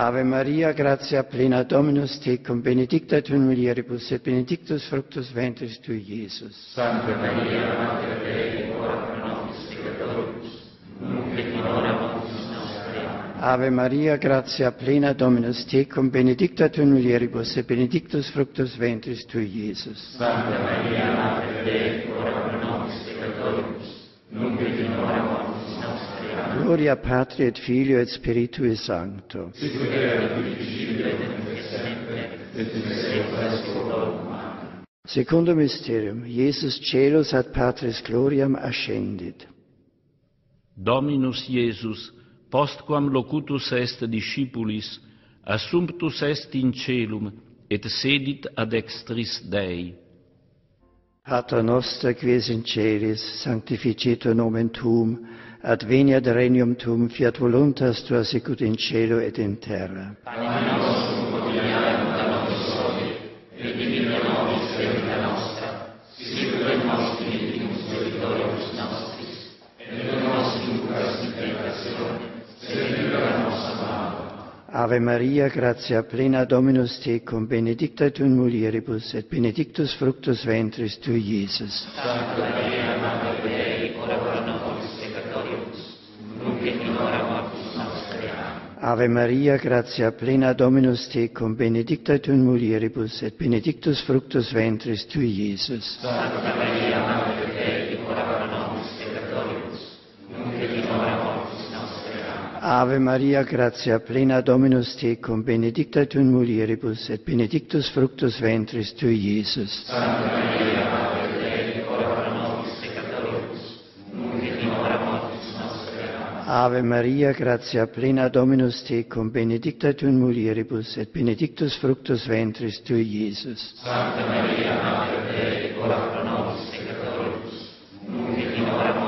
Ave Maria, gratia plena Dominus tecum, benedicta tu in mulieribus, et benedictus fructus ventris tui, Iesus. Sancta Maria, Mater Dei, ora pro nobis peccatoribus, nunc et in hora mortis nostre. Ave Maria, gratia plena Dominus tecum, benedicta tu in mulieribus, et benedictus fructus ventris tui, Iesus. Sancta Maria, Mater Dei, ora pro nobis peccatoribus, nunc et in hora mortis nostre. Amen. Gloria Patri et Filio et Spiritui Sancto. Sicut erat in principio et nunc et semper et in saecula saeculorum. Amen. Secundum mysterium, Jesus celos ad Patris gloriam ascendit. Dominus Iesus, postquam locutus est discipulis, assumptus est in celum, et sedit ad extris Dei. Pater noster, quies in celis, sanctificetur nomen tuum, adveniat regnum tuum, fiat voluntas tua sicut in cielo et in terra. Amen. Ave Maria, gratia plena Dominus tecum, benedicta tu in mulieribus, et benedictus fructus ventris tui, Iesus. Santa Maria, Mater Dei, ora pro nobis peccatoribus, nunc et in hora mortis nostre. Ave Maria, gratia plena Dominus tecum, benedicta tu in mulieribus, et benedictus fructus ventris tui, Iesus. Santa Maria, Mater Dei, Ave Maria, gratia plena Dominus tecum, benedicta tu in mulieribus, et benedictus fructus ventris tui, Iesus. Santa Maria, Madre Dei, ora nobis peccatoribus, nunc et in hora mortis nostre. Amen. Ave Maria, gratia plena Dominus tecum, benedicta tu in mulieribus, et benedictus fructus ventris tui, Iesus. Santa Maria, Mater Dei, ora nobis peccatoribus, nunc et in hora mortis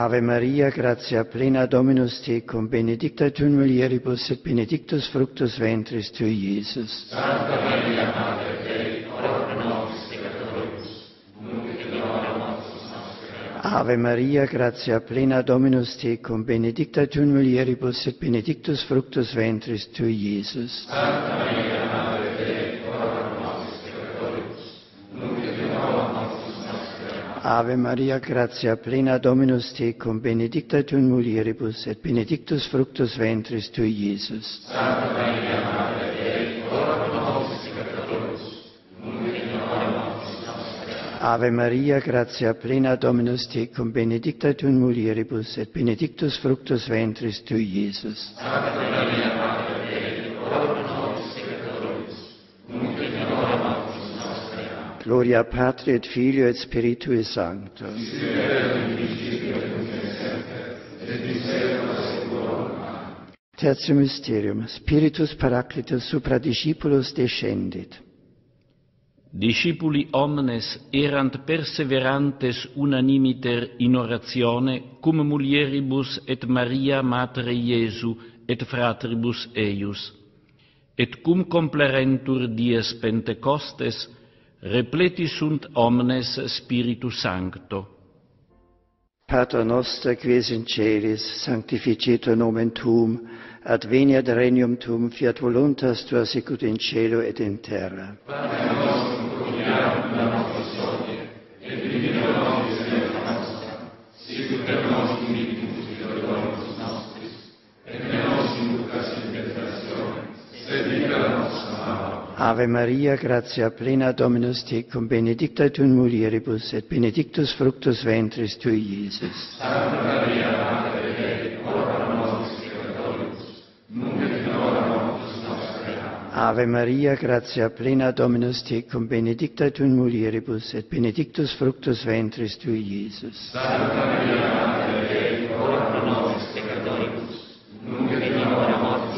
Ave Maria, gratia plena Dominus tecum, benedicta tu in mulieribus et benedictus fructus ventris tui, Iesus. Santa Maria, Mater Dei, ora pro nobis peccatoribus, nunc et in hora mortis nostre. Ave Maria, gratia plena Dominus tecum, benedicta tu in mulieribus et benedictus fructus ventris tui, Iesus. Santa Maria, Mater Ave Maria, gratia plena Dominus tecum, benedicta tu in mulieribus, et benedictus fructus ventris tui, Iesus. Santa Maria, Mater Dei, ora pro nobis peccatoribus, nunc et in hora mortis nostre. Ave Maria, gratia plena Dominus tecum, benedicta tu in mulieribus, et benedictus fructus ventris tui, Iesus. Santa Maria, Mater Gloria Patri et Filio et Spiritui Sancto. Tertium mysterium. Spiritus Paraclitus supra discipulus descendit. Discipuli omnes erant perseverantes unanimiter in oratione, cum mulieribus et Maria mater Iesu et fratribus eius. Et cum complerentur dies Pentecostes repleti sunt omnes spiritu Sancto. Pater noster, quies in celis, sanctificetur nomen tuum, adveniat regnum tuum, fiat voluntas tua sicut in cielo et in terra. Pater nostrum, Ave Maria, gratia plena Dominus tecum, benedicta tu in mulieribus, et benedictus fructus ventris tui, Iesus. Santa Maria, Mater Dei, ora nobis peccatoribus, nunc et in hora mortis nostre. Ave Maria, gratia plena Dominus tecum, benedicta tu in mulieribus, et benedictus fructus ventris tui, Iesus. Santa Maria, Mater Dei, ora nobis peccatoribus, nunc et in hora mortis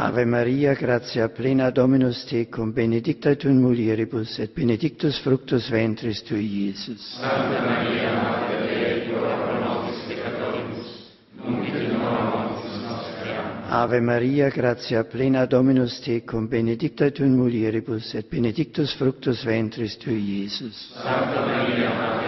Ave Maria, gratia plena Dominus tecum, benedicta tu in mulieribus, et benedictus fructus ventris tui, Iesus. Santa Maria, Mater Dei, ora pro nobis peccatoribus, nunc et in hora mortis nostre. Ave Maria, gratia plena Dominus tecum, benedicta tu in mulieribus, et benedictus fructus ventris tui, Iesus. Santa Maria, Mater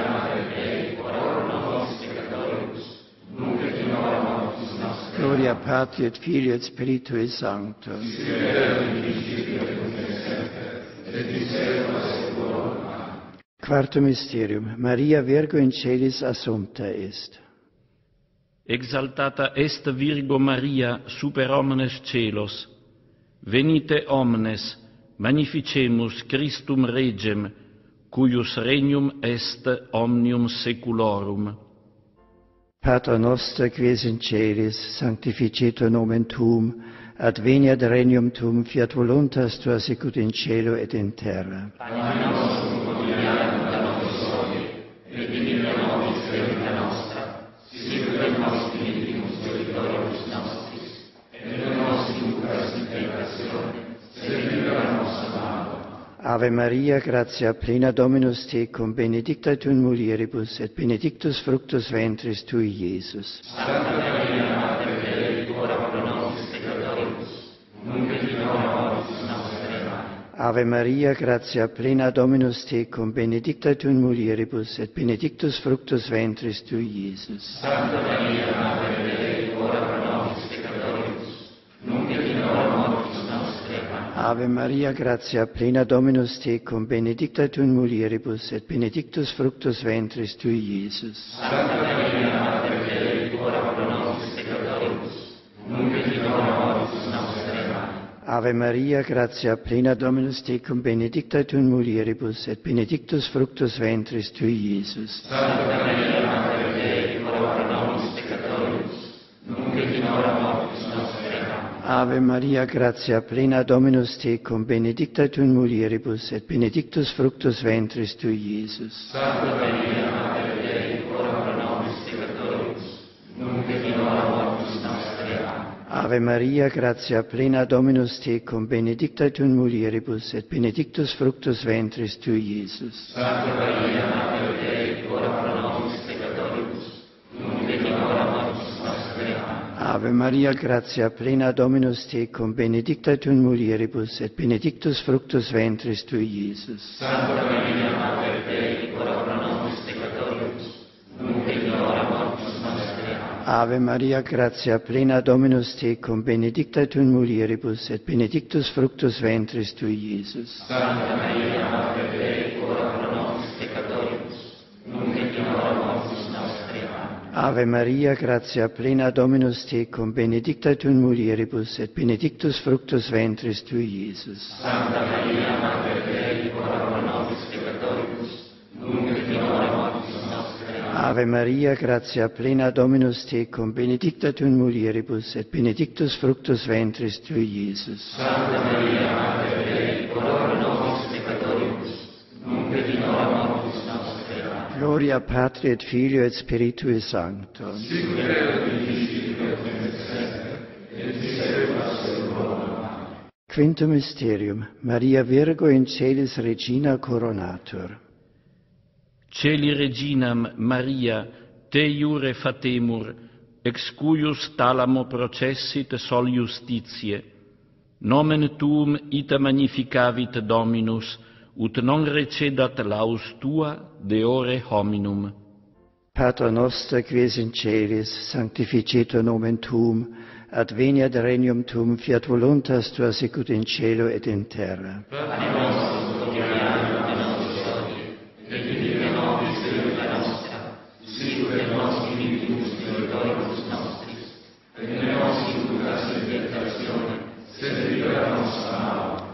Gloria Patri et Filio et Spiritui Sancto. Quarto mysterium. Maria Virgo in celis assumpta est. Exaltata est Virgo Maria super omnes celos. Venite omnes, magnificemus Christum regem, cuius regnum est omnium seculorum. Pater noster quies in celis, sanctificetur nomen tuum, adveniat regnum tuum, fiat voluntas tua sicut in cielo et in terra. Panem nostrum quotidianum da nobis hodie, et dimitimus Ave Maria, gratia plena Dominus tecum, benedicta tu in mulieribus, et benedictus fructus ventris tui, Iesus. Sancta Maria, Mater Dei, ora pro nobis peccatoribus, nunc et in hora mortis nostre. Ave Maria, gratia plena Dominus tecum, benedicta tu in mulieribus, et benedictus fructus ventris tui, Iesus. Sancta Maria, Mater Dei, Ave Maria, gratia plena Dominus tecum, benedicta tu in mulieribus, et benedictus fructus ventris tui, Iesus. Santa Maria, Mater Dei, ora pro nobis peccatoribus, nunc et in hora mortis nostrae. Ave Maria, gratia plena Dominus tecum, benedicta tu in mulieribus, et benedictus fructus ventris tui, Iesus. Santa Maria, Mater Dei, ora pro nobis peccatoribus, nunc et in hora mortis Ave Maria, gratia plena Dominus tecum, benedicta tu in mulieribus, et benedictus fructus ventris tui, Iesus. Sancta Maria, Mater Dei, ora pro nobis peccatoribus, nunc et in hora mortis nostre. Amen. Ave Maria, gratia plena Dominus tecum, benedicta tu in mulieribus, et benedictus fructus ventris tui, Iesus. Sancta Maria, Mater Ave Maria, gratia plena Dominus tecum, benedicta tu mulieribus, et benedictus fructus ventris tui, Iesus. Santa Maria, Mater Dei, ora pro nobis peccatoribus, nunc et in hora mortis nostre. Ave Maria, gratia plena Dominus tecum, benedicta tu mulieribus, et benedictus fructus ventris tui, Iesus. Santa Maria, Mater Dei, ora pro nobis Ave Maria, gratia plena Dominus tecum, benedicta tu in mulieribus, et benedictus fructus ventris tui, Iesus. Santa Maria, Mater Dei, ora pro nobis peccatoribus, nunc et in hora mortis nostre. Ave Maria, gratia plena Dominus tecum, benedicta tu in mulieribus, et benedictus fructus ventris tui, Iesus. Santa Maria, Mater Dei, ora pro nobis peccatoribus, nunc et in Gloria Patri et Filio et Spiritui Sancto. Quinto mysterium. Maria Virgo in celis regina coronatur. Celi reginam Maria, te iure fatemur, ex cuius talamo processit sol justitiae. Nomen tuum ita magnificavit Dominus, ut non recedat laus tua de ore hominum. Pater noster, quies in celis, sanctificetur nomen tuum, adveniat regnum tuum, fiat voluntas tua sicut in cielo et in terra. Pater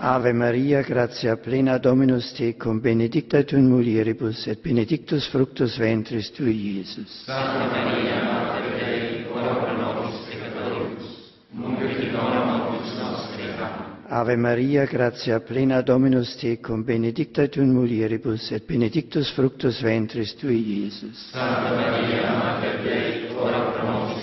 Ave Maria, gratia plena Dominus tecum, benedicta tu in mulieribus, et benedictus fructus ventris tui, Iesus. Sancta Maria, Mater Dei, ora nobis peccatoribus, nunc et in hora mortis nostre, Amen. Ave Maria, gratia plena Dominus tecum, benedicta tu in mulieribus, et benedictus fructus ventris tui, Iesus. Sancta Maria, Mater Dei, ora pro nobis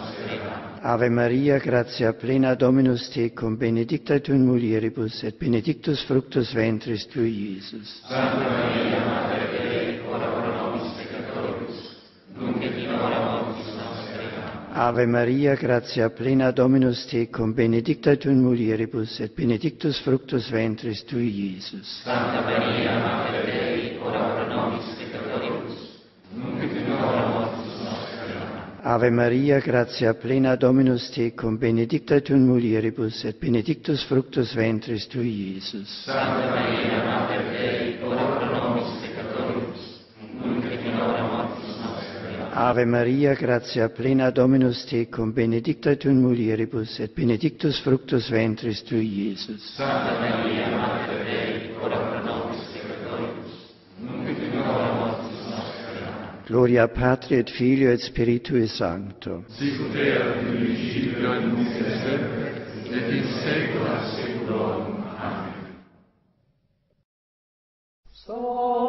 Ave Maria, gratia plena Dominus tecum, benedicta tu in mulieribus, et benedictus fructus ventris tui, Iesus. Santa Maria, Mater Dei, ora pro nobis peccatoribus, nunc et in hora mortis nostre. Ave Maria, gratia plena Dominus tecum, benedicta tu in mulieribus, et benedictus fructus ventris tui, Iesus. Santa Maria, Mater Dei, ora pro nobis Ave Maria, gratia plena Dominus tecum, benedicta tu in mulieribus, et benedictus fructus ventris tui, Iesus. Sancta Maria, Mater Dei, ora pro nobis peccatoribus, nunc et in hora mortis nostre. Ave Maria, gratia plena Dominus tecum, benedicta tu in mulieribus, et benedictus fructus ventris tui, Iesus. Sancta Maria, Mater Dei, ora pro Gloria Patri et Filio et Spiritus Sancto. Sicut erat in principio et nunc et semper et in saecula saeculorum. Amen. So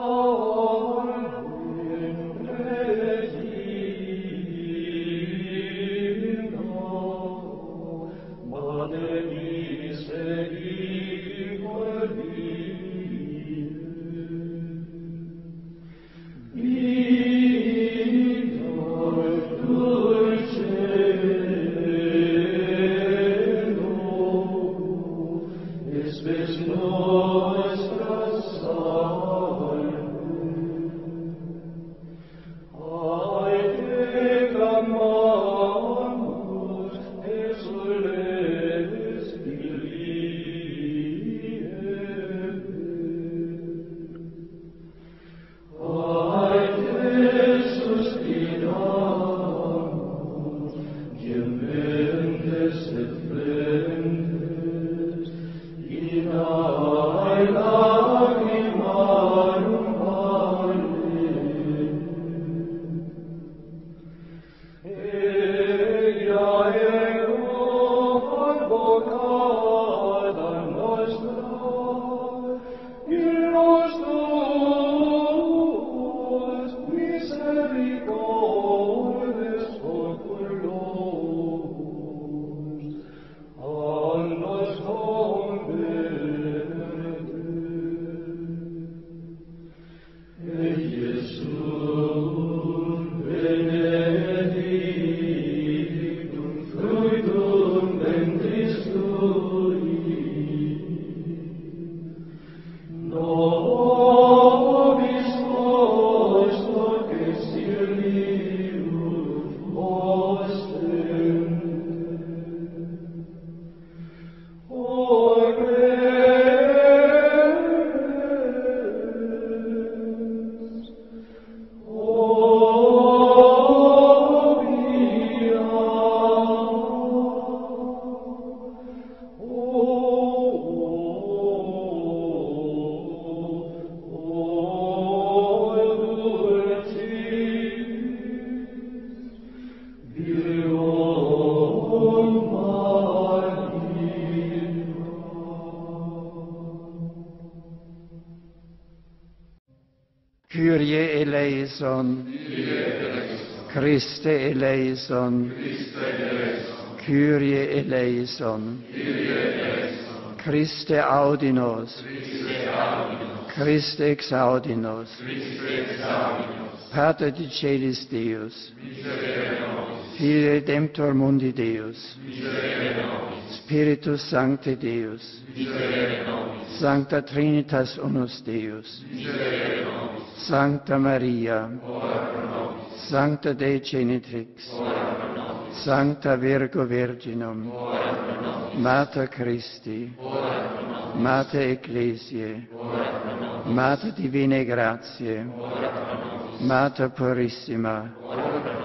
Christe eleison. Kyrie eleison. Christe audinos. Christe exaudinos. Pater di celis Deus. Vire Redemptor Mundi Deus, Spiritus Sancte Deus, Sancta Trinitas Unus Deus, Sancta Maria, Sancta Dei Genitrix, Sancta Virgo Virginum, Mater Christi, Mater Ecclesiae, Mater Divine Grazie, Mater Purissima,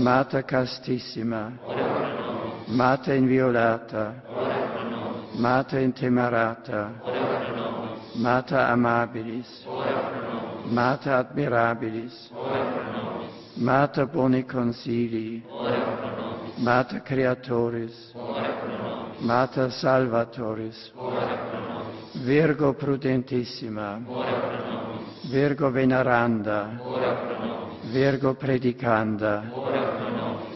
Mater Castissima, Mater Inviolata, Mater Intemerata, Mater Amabilis, Mater Admirabilis, Mater boni consilii, Mater creatoris, Mater salvatoris, Virgo prudentissima, Virgo veneranda, Virgo predicanda,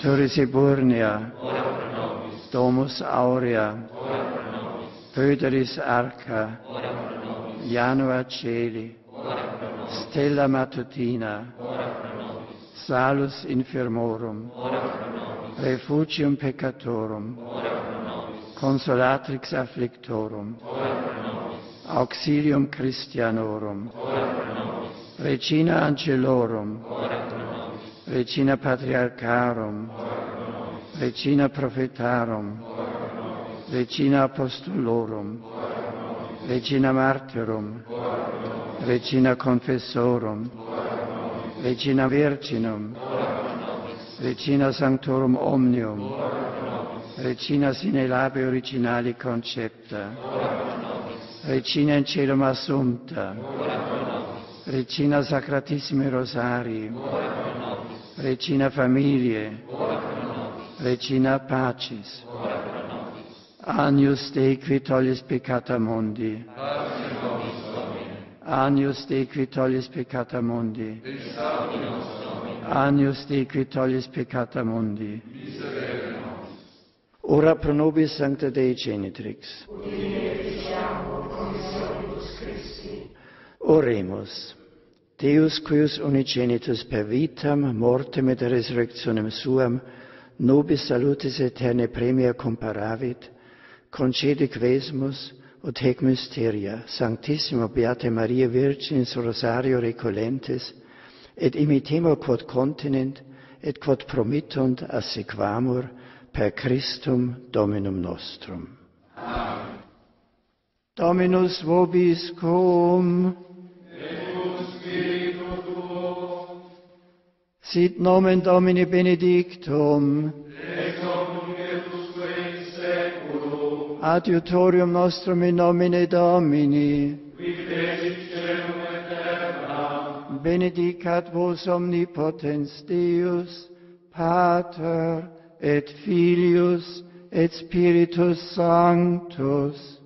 Turisiburnia, ora pro nobis. Domus Aurea, ora pro nobis. Pöderis Arca, ora pro nobis. Janua Celi, ora pro nobis. Stella Matutina, ora pro nobis. Salus Infirmorum, ora pro nobis. Refugium Peccatorum, ora pro nobis. Consolatrix Afflictorum, ora pro nobis. Auxilium Christianorum, ora pro nobis. Regina Angelorum, ora pro nobis. Regina Patriarcharum, Regina Prophetarum, Regina Apostolorum, Regina Martyrum, Regina Confessorum, Regina Virginum, Regina Sanctorum Omnium, Regina sine labe originali concepta, Regina in celum assumpta, Regina Sacratissimi Rosarii, Regina familie, Regina pacis, Agnus Dei qui tollis peccata mundi, Agnus Dei qui tollis peccata mundi, Agnus Dei qui tollis peccata mundi, Ora pro nobis Sancta Dei Genitrix. Oremus. Deus quius unigenitus per vitam, mortem et resurrectionem suam, nobis salutis eterne premia comparavit, concede quesmus, ut hec mysteria, Sanctissima Beate Maria Virginis Rosario Recolentes, et imitimo quod continent, et quod promittunt assequamur per Christum Dominum nostrum. Amen. Dominus vobiscum. Sit nomen Domini benedictum. Et omnium tusque in seculum. Adiutorium nostrum in nomine Domini. Qui fecit celum et terra. Benedicat vos omnipotens Deus, Pater et Filius et Spiritus Sanctus.